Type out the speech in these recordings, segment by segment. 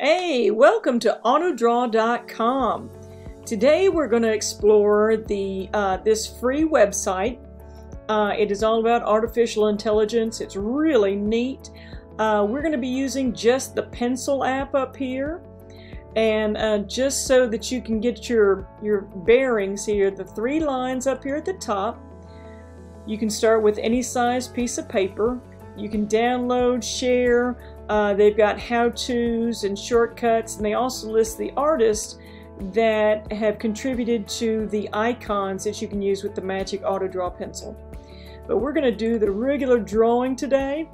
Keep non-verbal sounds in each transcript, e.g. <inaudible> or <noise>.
Hey, welcome to AutoDraw.com. Today we're going to explore the uh, this free website. Uh, it is all about artificial intelligence. It's really neat. Uh, we're going to be using just the pencil app up here. And uh, just so that you can get your, your bearings here, the three lines up here at the top, you can start with any size piece of paper. You can download, share, uh, they've got how-tos and shortcuts, and they also list the artists that have contributed to the icons that you can use with the Magic AutoDraw pencil. But we're going to do the regular drawing today.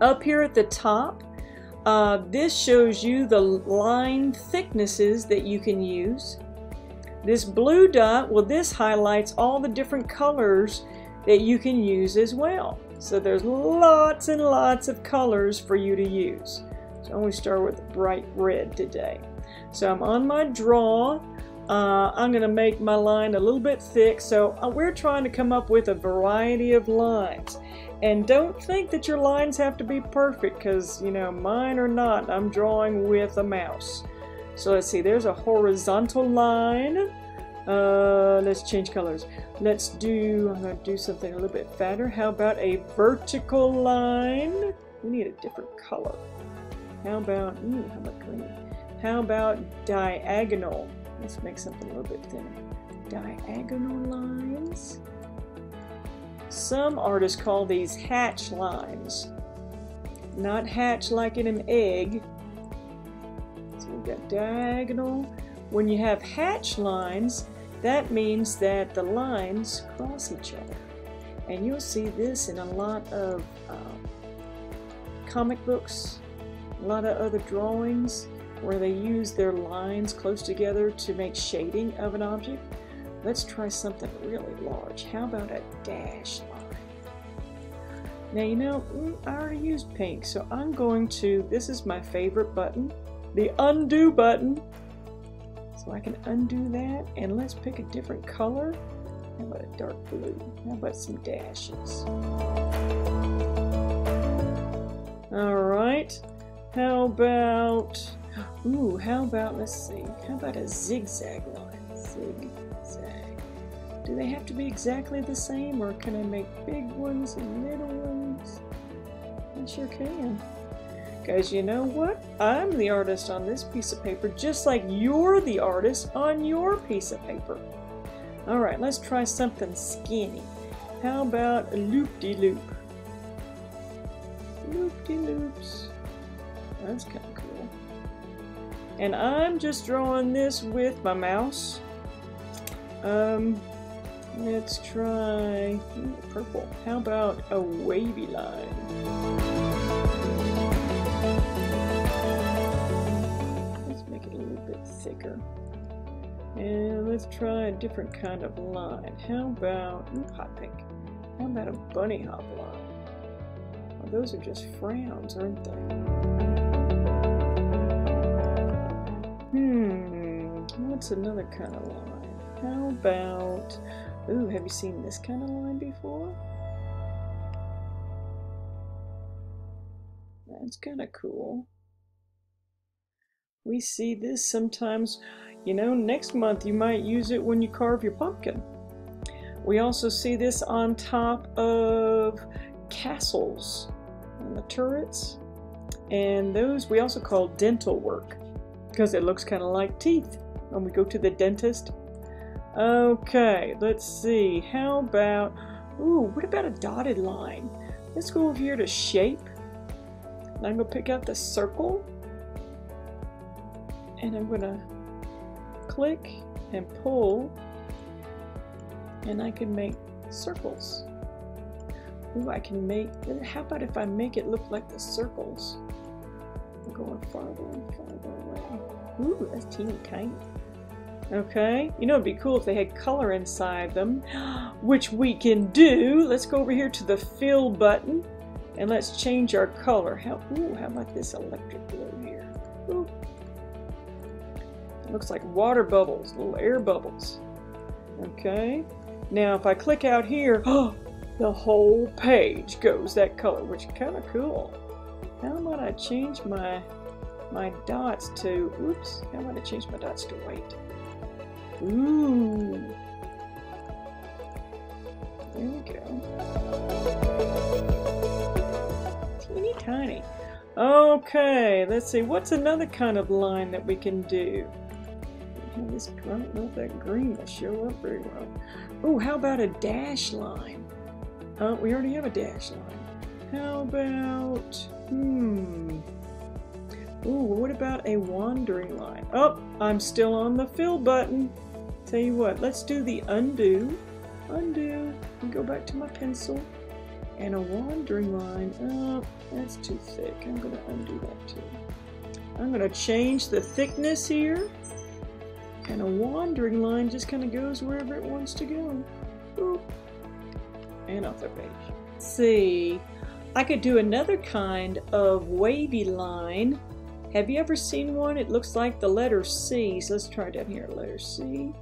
Up here at the top, uh, this shows you the line thicknesses that you can use. This blue dot, well this highlights all the different colors that you can use as well. So there's lots and lots of colors for you to use. So I'm going to start with bright red today. So I'm on my draw. Uh, I'm going to make my line a little bit thick. So uh, we're trying to come up with a variety of lines. And don't think that your lines have to be perfect because, you know, mine are not. I'm drawing with a mouse. So let's see, there's a horizontal line. Uh, let's change colors. Let's do, I'm to do something a little bit fatter. How about a vertical line? We need a different color. How about, ooh, how about green? How about diagonal? Let's make something a little bit thinner. Diagonal lines. Some artists call these hatch lines. Not hatch like in an egg. So we've got diagonal. When you have hatch lines, that means that the lines cross each other. And you'll see this in a lot of um, comic books, a lot of other drawings where they use their lines close together to make shading of an object. Let's try something really large. How about a dash line? Now you know, I already used pink, so I'm going to, this is my favorite button, the undo button. So I can undo that and let's pick a different color. How about a dark blue? How about some dashes? Alright. How about, ooh, how about, let's see, how about a zigzag line? Zigzag. Do they have to be exactly the same or can I make big ones and little ones? I sure can. Guys, you know what? I'm the artist on this piece of paper, just like you're the artist on your piece of paper. Alright, let's try something skinny. How about a loop-de-loop? Loop-de-loops. That's kind of cool. And I'm just drawing this with my mouse. Um, let's try purple. How about a wavy line? Thicker. And let's try a different kind of line. How about, ooh, hot pink. How about a bunny hop line? Oh, those are just frowns, aren't they? Hmm, what's another kind of line? How about, ooh, have you seen this kind of line before? That's kind of cool. We see this sometimes, you know, next month you might use it when you carve your pumpkin. We also see this on top of castles and the turrets. And those we also call dental work because it looks kind of like teeth when we go to the dentist. Okay, let's see. How about, ooh, what about a dotted line? Let's go over here to shape. I'm going to pick out the circle and I'm gonna click and pull and I can make circles. Ooh, I can make, how about if I make it look like the circles? I'm going farther and farther away. Ooh, that's teeny tiny. Okay, you know it'd be cool if they had color inside them, <gasps> which we can do. Let's go over here to the fill button and let's change our color. How, ooh, how about this electric blue here? Ooh, Looks like water bubbles, little air bubbles. Okay. Now if I click out here, oh, <gasps> the whole page goes that color, which is kind of cool. How about I change my my dots to, oops, how about I change my dots to white? Ooh. There we go. Teeny tiny. Okay, let's see. What's another kind of line that we can do? This, I don't know if that green will show up very well. Oh, how about a dash line? Oh, we already have a dash line. How about, hmm. Ooh, what about a wandering line? Oh, I'm still on the fill button. Tell you what, let's do the undo. Undo. And go back to my pencil. And a wandering line. Oh, that's too thick. I'm going to undo that too. I'm going to change the thickness here. And a wandering line just kind of goes wherever it wants to go. Boop. And off the page. See. I could do another kind of wavy line have you ever seen one? It looks like the letter C. So let's try down here. Letter C.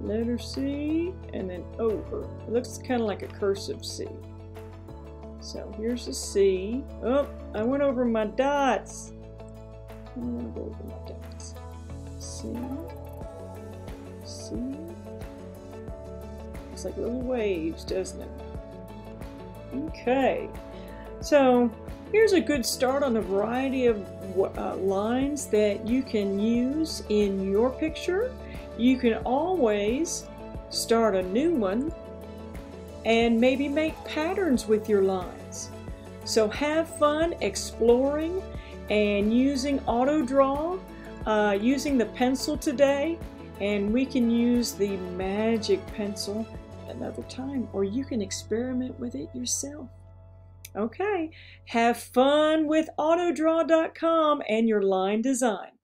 Letter C. And then over. It looks kind of like a cursive C. So here's a C. Oh, I went over my dots. I to go over my dots. C. Looks like little waves, doesn't it? Okay. So Here's a good start on a variety of uh, lines that you can use in your picture. You can always start a new one and maybe make patterns with your lines. So have fun exploring and using AutoDraw, uh, using the pencil today, and we can use the magic pencil another time, or you can experiment with it yourself. Okay, have fun with AutoDraw.com and your line design.